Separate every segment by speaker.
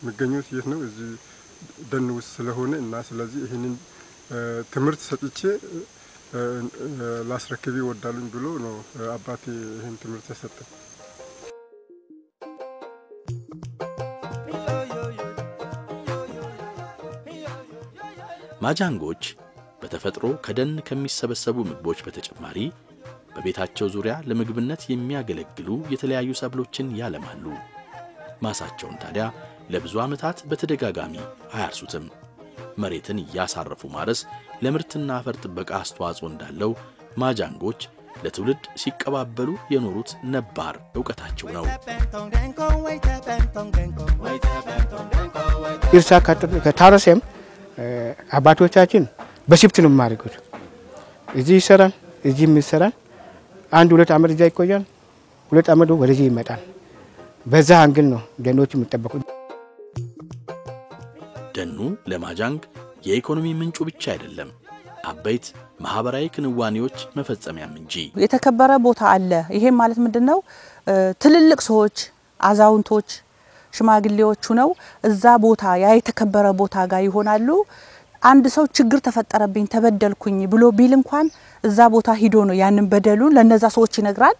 Speaker 1: የሚገኙት የት ነው? እዚህ ደን ውስጥ ስለሆነ እና ስለዚህ ይህንን ትምህርት ሰጥቼ ላስረክብ ይወዳሉኝ ብሎ ነው አባቴ ይህን ትምህርት የሰጠኝ።
Speaker 2: ማጃንጎች በተፈጥሮ ከደን ከሚሰበሰቡ ምግቦች በተጨማሪ በቤታቸው ዙሪያ ለምግብነት የሚያገለግሉ የተለያዩ ሰብሎችን ያለማሉ። ማሳቸውን ታዲያ ለብዙ ዓመታት በተደጋጋሚ አያርሱትም። መሬትን እያሳረፉ ማረስ ለምርትና አፈር ጥበቃ አስተዋጽኦ እንዳለው ማጃንጎች ለትውልድ ሲቀባበሉ የኖሩት ነባር ዕውቀታቸው ነው።
Speaker 3: እርሻ ከታረሰም አባቶቻችን በሽፍት ነው የማደርጉት። እዚህ ይሰራል፣ እዚህም ይሰራል። አንድ ሁለት ዓመት እዛ ይቆያል፣ ሁለት ዓመት ወደዚህ ይመጣል። በዛ angle ነው ደኖች የሚጠበቁት።
Speaker 2: ደኑ ለማጃንግ የኢኮኖሚ ምንጩ ብቻ አይደለም፣ አበይት ማህበራዊ ክንዋኔዎች መፈጸሚያም እንጂ።
Speaker 4: የተከበረ ቦታ አለ። ይሄም ማለት ምንድን ነው? ትልልቅ ሰዎች፣ አዛውንቶች፣ ሽማግሌዎቹ ነው እዛ ቦታ ያ የተከበረ ቦታ ጋር ይሆናሉ። አንድ ሰው ችግር ተፈጠረብኝ ተበደልኩኝ ብሎ ቢል እንኳን እዛ ቦታ ሂዶ ነው ያንን በደሉን ለነዛ ሰዎች ይነግራል።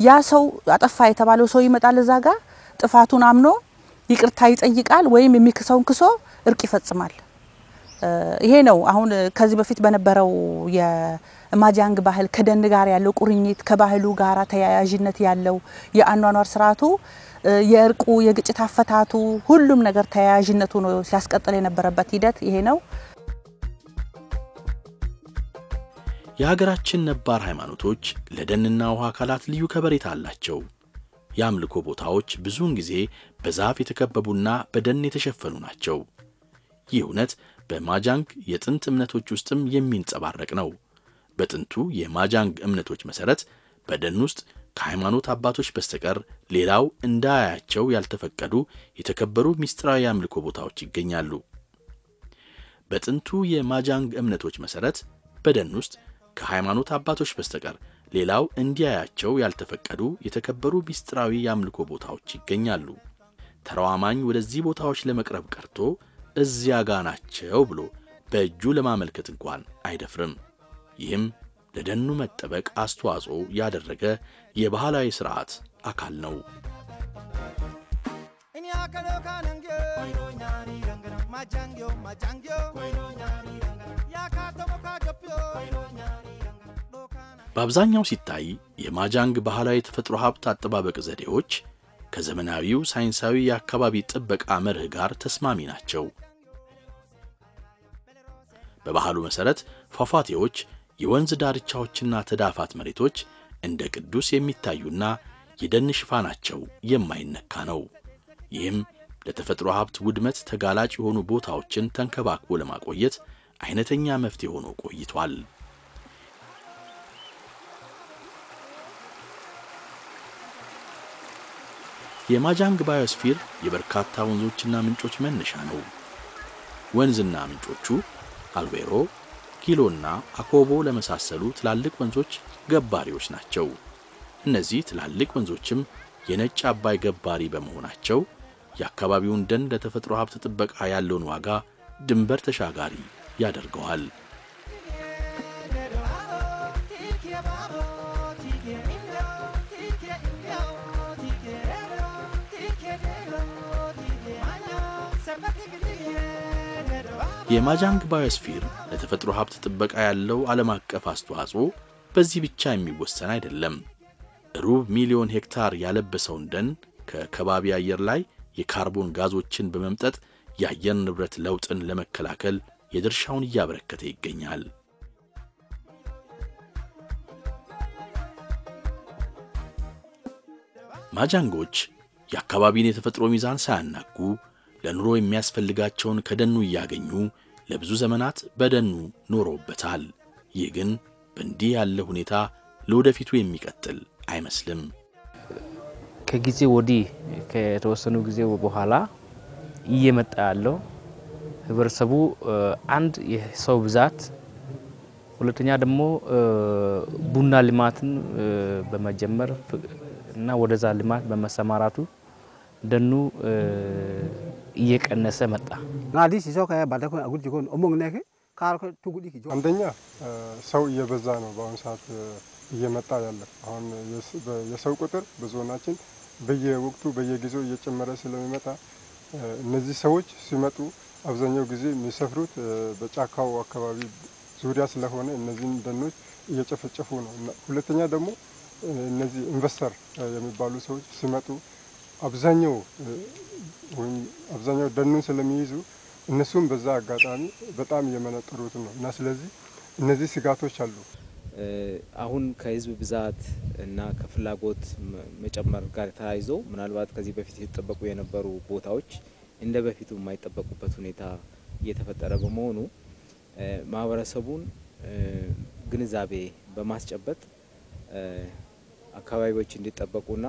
Speaker 4: ያ ሰው አጠፋ የተባለው ሰው ይመጣል እዛ ጋር ጥፋቱን አምኖ ይቅርታ ይጠይቃል፣ ወይም የሚክሰውን ክሶ እርቅ ይፈጽማል። ይሄ ነው አሁን ከዚህ በፊት በነበረው የማጃንግ ባህል ከደን ጋር ያለው ቁርኝት ከባህሉ ጋር ተያያዥነት ያለው የአኗኗር ስርዓቱ የእርቁ የግጭት አፈታቱ ሁሉም ነገር ተያያዥነቱ ነው ሲያስቀጥል የነበረበት ሂደት ይሄ ነው።
Speaker 2: የሀገራችን ነባር ሃይማኖቶች ለደንና ውሃ አካላት ልዩ ከበሬታ አላቸው። የአምልኮ ቦታዎች ብዙውን ጊዜ በዛፍ የተከበቡና በደን የተሸፈኑ ናቸው። ይህ እውነት በማጃንግ የጥንት እምነቶች ውስጥም የሚንጸባረቅ ነው። በጥንቱ የማጃንግ እምነቶች መሠረት በደን ውስጥ ከሃይማኖት አባቶች በስተቀር ሌላው እንዳያያቸው ያልተፈቀዱ የተከበሩ ምስጢራዊ የአምልኮ ቦታዎች ይገኛሉ። በጥንቱ የማጃንግ እምነቶች መሠረት በደን ውስጥ ከሃይማኖት አባቶች በስተቀር ሌላው እንዲያያቸው ያልተፈቀዱ የተከበሩ ምስጢራዊ የአምልኮ ቦታዎች ይገኛሉ። ተራው አማኝ ወደዚህ ቦታዎች ለመቅረብ ቀርቶ እዚያ ጋ ናቸው ብሎ በእጁ ለማመልከት እንኳን አይደፍርም። ይህም ለደኑ መጠበቅ አስተዋጽኦ ያደረገ የባህላዊ ሥርዓት አካል ነው። በአብዛኛው ሲታይ የማጃንግ ባህላዊ የተፈጥሮ ሀብት አጠባበቅ ዘዴዎች ከዘመናዊው ሳይንሳዊ የአካባቢ ጥበቃ መርህ ጋር ተስማሚ ናቸው። በባህሉ መሠረት ፏፏቴዎች፣ የወንዝ ዳርቻዎችና ተዳፋት መሬቶች እንደ ቅዱስ የሚታዩና የደን ሽፋናቸው የማይነካ ነው። ይህም ለተፈጥሮ ሀብት ውድመት ተጋላጭ የሆኑ ቦታዎችን ተንከባክቦ ለማቆየት አይነተኛ መፍትሄ ሆኖ ቆይቷል። የማጃንግ ባዮስፊር የበርካታ ወንዞችና ምንጮች መነሻ ነው። ወንዝና ምንጮቹ አልቤሮ፣ ጊሎና አኮቦ ለመሳሰሉ ትላልቅ ወንዞች ገባሪዎች ናቸው። እነዚህ ትላልቅ ወንዞችም የነጭ አባይ ገባሪ በመሆናቸው የአካባቢውን ደን ለተፈጥሮ ሀብት ጥበቃ ያለውን ዋጋ ድንበር ተሻጋሪ ያደርገዋል። የማጃንግ ባዮስፊር ለተፈጥሮ ሀብት ጥበቃ ያለው ዓለም አቀፍ አስተዋጽኦ በዚህ ብቻ የሚወሰን አይደለም። ሩብ ሚሊዮን ሄክታር ያለበሰውን ደን ከከባቢ አየር ላይ የካርቦን ጋዞችን በመምጠጥ የአየር ንብረት ለውጥን ለመከላከል የድርሻውን እያበረከተ ይገኛል። ማጃንጎች የአካባቢን የተፈጥሮ ሚዛን ሳያናጉ ለኑሮ የሚያስፈልጋቸውን ከደኑ እያገኙ ለብዙ ዘመናት በደኑ ኖረውበታል። ይህ ግን በእንዲህ ያለ ሁኔታ ለወደፊቱ የሚቀጥል አይመስልም።
Speaker 5: ከጊዜ ወዲህ ከተወሰኑ ጊዜ በኋላ እየመጣ ያለው ህብረተሰቡ አንድ የሰው ብዛት፣ ሁለተኛ ደግሞ ቡና ልማትን በመጀመር እና ወደዛ ልማት በመሰማራቱ ደኑ እየቀነሰ መጣ።
Speaker 1: አንደኛ ሰው እየበዛ ነው በአሁኑ ሰዓት እየመጣ ያለ። አሁን የሰው ቁጥር በዞናችን በየወቅቱ በየጊዜው እየጨመረ ስለሚመጣ እነዚህ ሰዎች ሲመጡ አብዛኛው ጊዜ የሚሰፍሩት በጫካው አካባቢ ዙሪያ ስለሆነ እነዚህን ደኖች እየጨፈጨፉ ነው። ሁለተኛ ደግሞ እነዚህ ኢንቨስተር የሚባሉ ሰዎች ሲመጡ አብዛኛው ወይም አብዛኛው ደኑን ስለሚይዙ እነሱም በዛ አጋጣሚ በጣም እየመነጠሩት ነው እና ስለዚህ እነዚህ ስጋቶች አሉ።
Speaker 6: አሁን ከህዝብ ብዛት እና ከፍላጎት መጨመር ጋር ተያይዞ ምናልባት ከዚህ በፊት የተጠበቁ የነበሩ ቦታዎች እንደ በፊቱ የማይጠበቁበት ሁኔታ እየተፈጠረ በመሆኑ ማህበረሰቡን ግንዛቤ በማስጨበጥ አካባቢዎች እንዲጠበቁና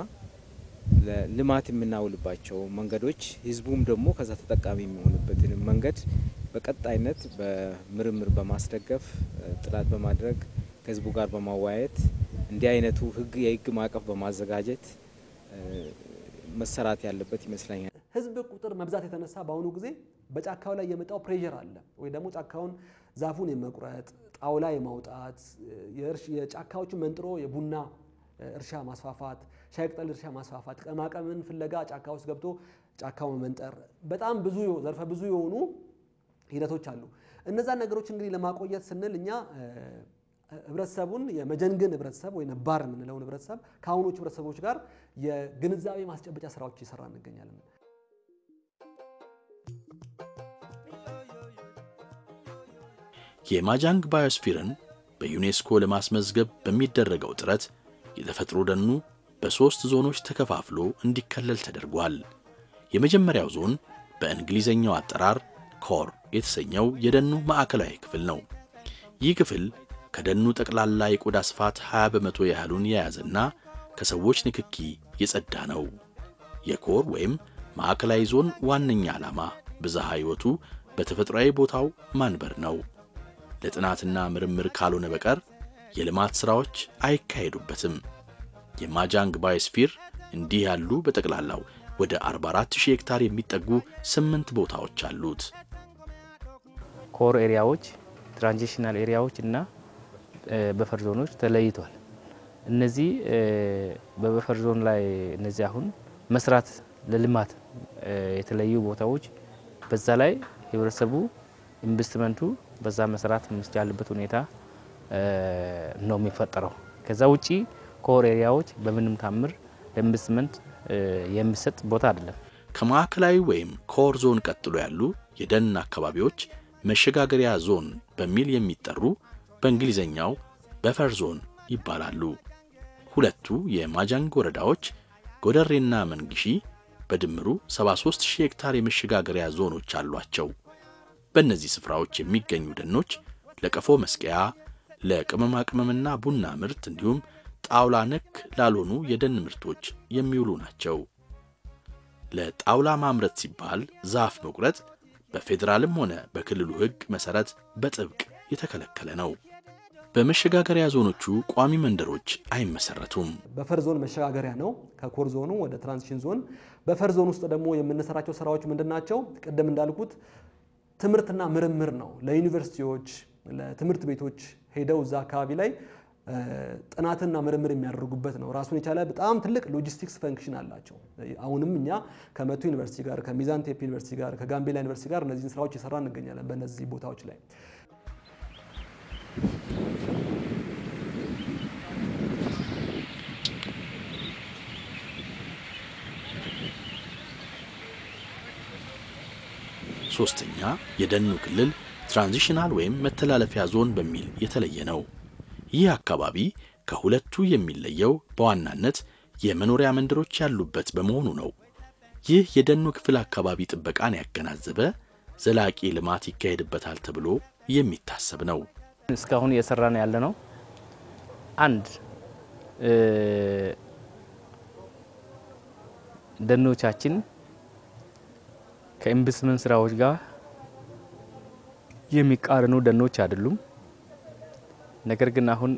Speaker 6: ለልማት የምናውልባቸው መንገዶች ህዝቡም ደግሞ ከዛ ተጠቃሚ የሚሆንበትን መንገድ በቀጣይነት በምርምር በማስደገፍ ጥናት በማድረግ ከህዝቡ ጋር በማወያየት እንዲህ አይነቱ ህግ የህግ ማዕቀፍ በማዘጋጀት መሰራት ያለበት ይመስለኛል።
Speaker 7: ህዝብ ቁጥር መብዛት የተነሳ በአሁኑ ጊዜ በጫካው ላይ የመጣው ፕሬዠር አለ ወይ ደግሞ ጫካውን ዛፉን የመቁረጥ ጣውላ የማውጣት የጫካዎችን መንጥሮ የቡና እርሻ ማስፋፋት፣ ሻይ ቅጠል እርሻ ማስፋፋት፣ ቅመማቅመምን ፍለጋ ጫካ ውስጥ ገብቶ ጫካው መመንጠር፣ በጣም ብዙ ዘርፈ ብዙ የሆኑ ሂደቶች አሉ። እነዛን ነገሮች እንግዲህ ለማቆየት ስንል እኛ ህብረተሰቡን የመጀንግን ህብረተሰብ ወይ ነባር የምንለውን ህብረተሰብ ከአሁኖቹ ህብረተሰቦች ጋር የግንዛቤ ማስጨበጫ ስራዎች እየሰራ እንገኛለን።
Speaker 2: የማጃንግ ባዮስፊርን በዩኔስኮ ለማስመዝገብ በሚደረገው ጥረት የተፈጥሮ ደኑ በሦስት ዞኖች ተከፋፍሎ እንዲከለል ተደርጓል። የመጀመሪያው ዞን በእንግሊዘኛው አጠራር ኮር የተሰኘው የደኑ ማዕከላዊ ክፍል ነው። ይህ ክፍል ከደኑ ጠቅላላ የቆዳ ስፋት 20 በመቶ ያህሉን የያዘና ከሰዎች ንክኪ የጸዳ ነው። የኮር ወይም ማዕከላዊ ዞን ዋነኛ ዓላማ ብዝሃ ሕይወቱ በተፈጥሯዊ ቦታው ማንበር ነው። ለጥናትና ምርምር ካልሆነ በቀር የልማት ሥራዎች አይካሄዱበትም። የማጃንግ ባዮስፊር እንዲህ ያሉ በጠቅላላው ወደ 44000 ሄክታር የሚጠጉ ስምንት ቦታዎች አሉት።
Speaker 5: core area ዎች፣ transitional area ዎች እና buffer zone ኦች ተለይቷል። እነዚህ በ buffer zone ላይ እነዚህ አሁን መስራት ለልማት የተለዩ ቦታዎች በዛ ላይ ህብረተሰቡ ኢንቨስትመንቱ በዛ መስራት የሚቻልበት ሁኔታ ነው የሚፈጠረው። ከዛ ውጪ core area ዎች በምንም ታምር ለኢንቨስትመንት የሚሰጥ ቦታ አይደለም።
Speaker 2: ከማዕከላዊ ወይም core zone ቀጥሎ ያሉ የደን አካባቢዎች መሸጋገሪያ ዞን በሚል የሚጠሩ በእንግሊዝኛው በፈር ዞን ይባላሉ። ሁለቱ የማጃንግ ወረዳዎች ጎደሬና መንግሺ በድምሩ 73000 ሄክታር የመሸጋገሪያ ዞኖች አሏቸው። በእነዚህ ስፍራዎች የሚገኙ ደኖች ለቀፎ መስቀያ፣ ለቅመማ ቅመምና ቡና ምርት እንዲሁም ጣውላ ነክ ላልሆኑ የደን ምርቶች የሚውሉ ናቸው። ለጣውላ ማምረት ሲባል ዛፍ መቁረጥ በፌዴራልም ሆነ በክልሉ ሕግ መሠረት በጥብቅ የተከለከለ ነው። በመሸጋገሪያ ዞኖቹ ቋሚ መንደሮች አይመሰረቱም።
Speaker 7: buffer zone መሸጋገሪያ ነው ከ core zone ኑ ወደ transition zone። buffer zone ውስጥ ደግሞ የምንሰራቸው ስራዎች ምንድን ናቸው? ቅድም እንዳልኩት ትምህርትና ምርምር ነው። ለዩኒቨርሲቲዎች፣ ለትምህርት ቤቶች ሄደው እዛ አካባቢ ላይ ጥናትና ምርምር የሚያደርጉበት ነው። ራሱን የቻለ በጣም ትልቅ logistics function አላቸው። አሁንም እኛ ከመቱ ዩኒቨርሲቲ ጋር፣ ከሚዛን ቴፒ ዩኒቨርሲቲ ጋር፣ ከጋምቤላ ዩኒቨርሲቲ ጋር እነዚህን ስራዎች እየሰራን እንገኛለን በእነዚህ ቦታዎች ላይ
Speaker 2: ሶስተኛ የደኑ ክልል transitional ወይም መተላለፊያ ዞን በሚል የተለየ ነው። ይህ አካባቢ ከሁለቱ የሚለየው በዋናነት የመኖሪያ መንደሮች ያሉበት በመሆኑ ነው። ይህ የደኑ ክፍል አካባቢ ጥበቃን ያገናዘበ ዘላቂ ልማት ይካሄድበታል ተብሎ የሚታሰብ ነው።
Speaker 5: እስካሁን እየሰራን ያለ ነው አንድ ደኖቻችን ከኢንቨስትመንት ስራዎች ጋር የሚቃረኑ ደኖች አይደሉም። ነገር ግን አሁን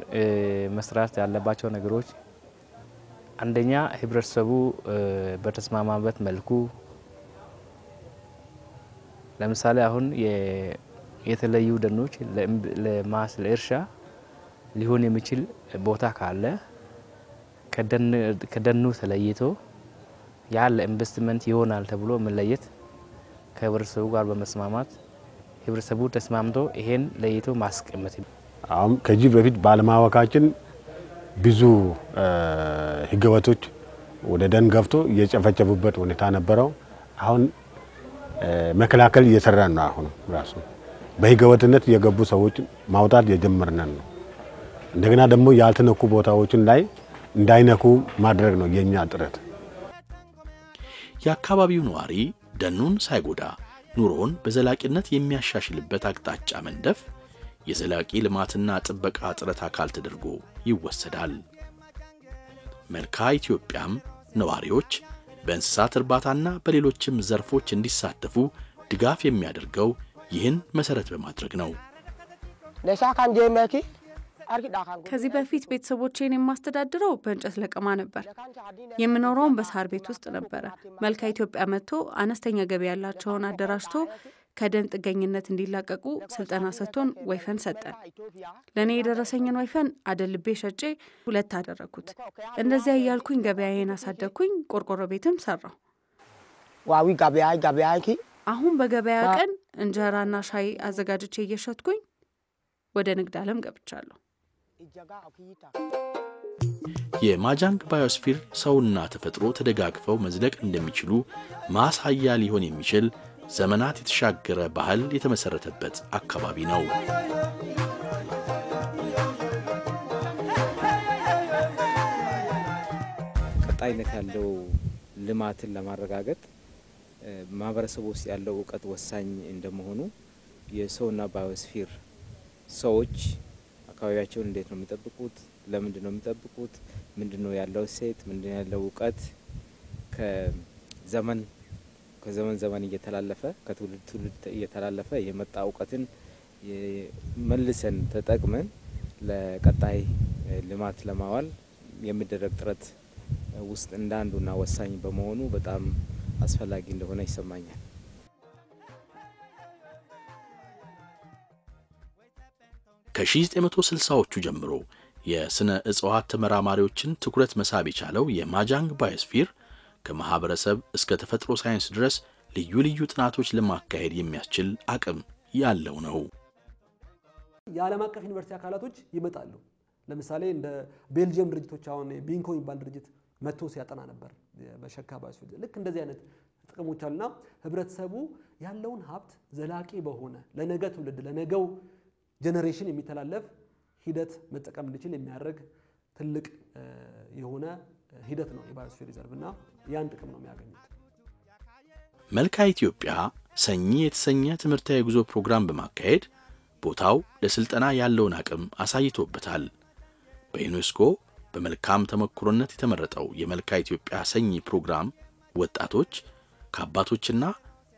Speaker 5: መስራት ያለባቸው ነገሮች አንደኛ ህብረተሰቡ በተስማማበት መልኩ ለምሳሌ አሁን የተለዩ ደኖች ለማስ ለእርሻ ሊሆን የሚችል ቦታ ካለ ከደኑ ተለይቶ ያ ለኢንቨስትመንት ይሆናል ተብሎ መለየት ከህብረተሰቡ ጋር በመስማማት ህብረተሰቡ ተስማምቶ ይሄን ለይቶ ማስቀመጥ።
Speaker 8: አሁን ከዚህ በፊት ባለማወቃችን ብዙ ህገወጦች ወደ ደን ገብቶ እየጨፈጨፉበት ሁኔታ ነበረው። አሁን መከላከል እየሰራን ነው። አሁን ራሱ በህገወጥነት የገቡ ሰዎች ማውጣት የጀመርነን ነው። እንደገና ደግሞ ያልተነኩ ቦታዎችን ላይ እንዳይነኩ ማድረግ ነው የኛ ጥረት።
Speaker 2: የአካባቢው ነዋሪ ደኑን ሳይጎዳ ኑሮን በዘላቂነት የሚያሻሽልበት አቅጣጫ መንደፍ የዘላቂ ልማትና ጥበቃ ጥረት አካል ተደርጎ ይወሰዳል። መልካ ኢትዮጵያም ነዋሪዎች በእንስሳት እርባታና በሌሎችም ዘርፎች እንዲሳተፉ ድጋፍ የሚያደርገው ይህን መሰረት በማድረግ ነው።
Speaker 9: ከዚህ በፊት ቤተሰቦቼን የማስተዳድረው በእንጨት ለቀማ ነበር። የምኖረውም በሳር ቤት ውስጥ ነበረ። መልካ ኢትዮጵያ መጥቶ አነስተኛ ገቢ ያላቸውን አደራጅቶ ከደን ጥገኝነት እንዲላቀቁ ስልጠና ሰጥቶን ወይፈን ሰጠን። ለእኔ የደረሰኝን ወይፈን አደልቤ ሸጬ ሁለት አደረግኩት። እንደዚያ እያልኩኝ ገበያዬን አሳደግኩኝ። ቆርቆሮ ቤትም ሰራው። አሁን በገበያ ቀን እንጀራና ሻይ አዘጋጅቼ እየሸጥኩኝ ወደ ንግድ ዓለም ገብቻለሁ።
Speaker 2: የማጃንግ ባዮስፊር ሰውና ተፈጥሮ ተደጋግፈው መዝለቅ እንደሚችሉ ማሳያ ሊሆን የሚችል ዘመናት የተሻገረ ባህል የተመሰረተበት አካባቢ ነው።
Speaker 6: ቀጣይነት ያለው ልማትን ለማረጋገጥ ማህበረሰቡ ውስጥ ያለው እውቀት ወሳኝ እንደመሆኑ የሰውና ባዮስፊር ሰዎች አካባቢያቸውን እንዴት ነው የሚጠብቁት? ለምንድን ነው የሚጠብቁት? ምንድን ነው ያለው እሴት? ምንድን ነው ያለው እውቀት ከዘመን ከዘመን ዘመን እየተላለፈ ከትውልድ ትውልድ እየተላለፈ የመጣ እውቀትን መልሰን ተጠቅመን ለቀጣይ ልማት ለማዋል የሚደረግ ጥረት ውስጥ እንደ አንዱና ወሳኝ በመሆኑ በጣም አስፈላጊ እንደሆነ ይሰማኛል።
Speaker 2: ከ1960ዎቹ ጀምሮ የሥነ እጽዋት ተመራማሪዎችን ትኩረት መሳብ የቻለው የማጃንግ ባዮስፊር ከማኅበረሰብ እስከ ተፈጥሮ ሳይንስ ድረስ ልዩ ልዩ ጥናቶች ለማካሄድ የሚያስችል አቅም ያለው ነው።
Speaker 7: የዓለም አቀፍ ዩኒቨርሲቲ አካላቶች ይመጣሉ። ለምሳሌ እንደ ቤልጅየም ድርጅቶች አሁን ቢንኮ የሚባል ድርጅት መጥቶ ሲያጠና ነበር በሸካ ባዮስፊር። ልክ እንደዚህ አይነት ጥቅሞች አሉና ህብረተሰቡ ያለውን ሀብት ዘላቂ በሆነ ለነገ ትውልድ ለነገው generation የሚተላለፍ ሂደት መጠቀም እንዲችል የሚያደርግ ትልቅ የሆነ ሂደት ነው የ biosphere reserve እና ያን ጥቅም ነው የሚያገኙት።
Speaker 2: መልካ ኢትዮጵያ ሰኚ የተሰኘ ትምህርታዊ የጉዞ ፕሮግራም በማካሄድ ቦታው ለስልጠና ያለውን አቅም አሳይቶበታል። በዩኔስኮ በመልካም ተሞክሮነት የተመረጠው የመልካ ኢትዮጵያ ሰኚ ፕሮግራም ወጣቶች ከአባቶችና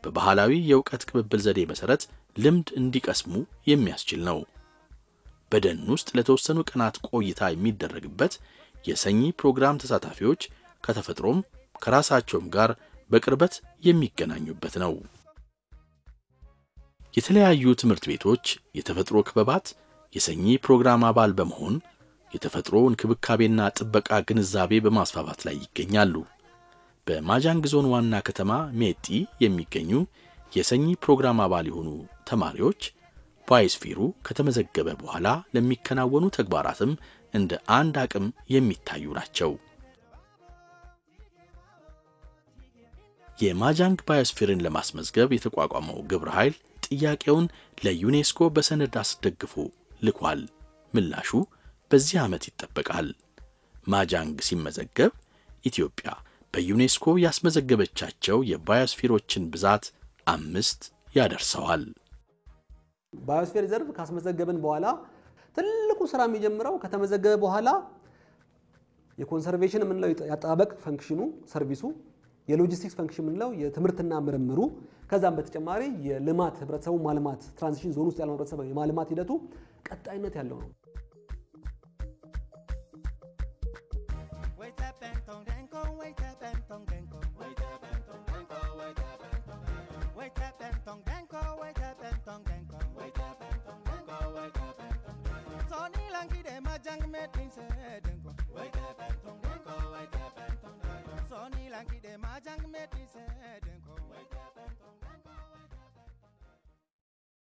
Speaker 2: በባህላዊ የእውቀት ቅብብል ዘዴ መሠረት ልምድ እንዲቀስሙ የሚያስችል ነው። በደን ውስጥ ለተወሰኑ ቀናት ቆይታ የሚደረግበት የሰኚ ፕሮግራም ተሳታፊዎች ከተፈጥሮም ከራሳቸውም ጋር በቅርበት የሚገናኙበት ነው። የተለያዩ ትምህርት ቤቶች፣ የተፈጥሮ ክበባት የሰኚ ፕሮግራም አባል በመሆን የተፈጥሮ እንክብካቤና ጥበቃ ግንዛቤ በማስፋፋት ላይ ይገኛሉ። በማጃንግ ዞን ዋና ከተማ ሜጢ የሚገኙ የሰኚ ፕሮግራም አባል የሆኑ ተማሪዎች ባዮስፊሩ ከተመዘገበ በኋላ ለሚከናወኑ ተግባራትም እንደ አንድ አቅም የሚታዩ ናቸው። የማጃንግ ባዮስፌርን ለማስመዝገብ የተቋቋመው ግብረ ኃይል ጥያቄውን ለዩኔስኮ በሰነድ አስደግፎ ልኳል። ምላሹ በዚህ ዓመት ይጠበቃል። ማጃንግ ሲመዘገብ ኢትዮጵያ በዩኔስኮ ያስመዘገበቻቸው የባዮስፌሮችን ብዛት አምስት ያደርሰዋል።
Speaker 7: biosphere reserve ካስመዘገብን በኋላ ትልቁ ስራ የሚጀምረው ከተመዘገበ በኋላ የ conservation የምንለው የአጠባበቅ function ኑ service ኡ፣ የ logistics function የምንለው የትምህርትና ምርምሩ፣ ከዛም በተጨማሪ የልማት ህብረተሰቡ ማልማት transition zone ውስጥ ያለው ህብረተሰብ የማልማት ሂደቱ ቀጣይነት ያለው ነው።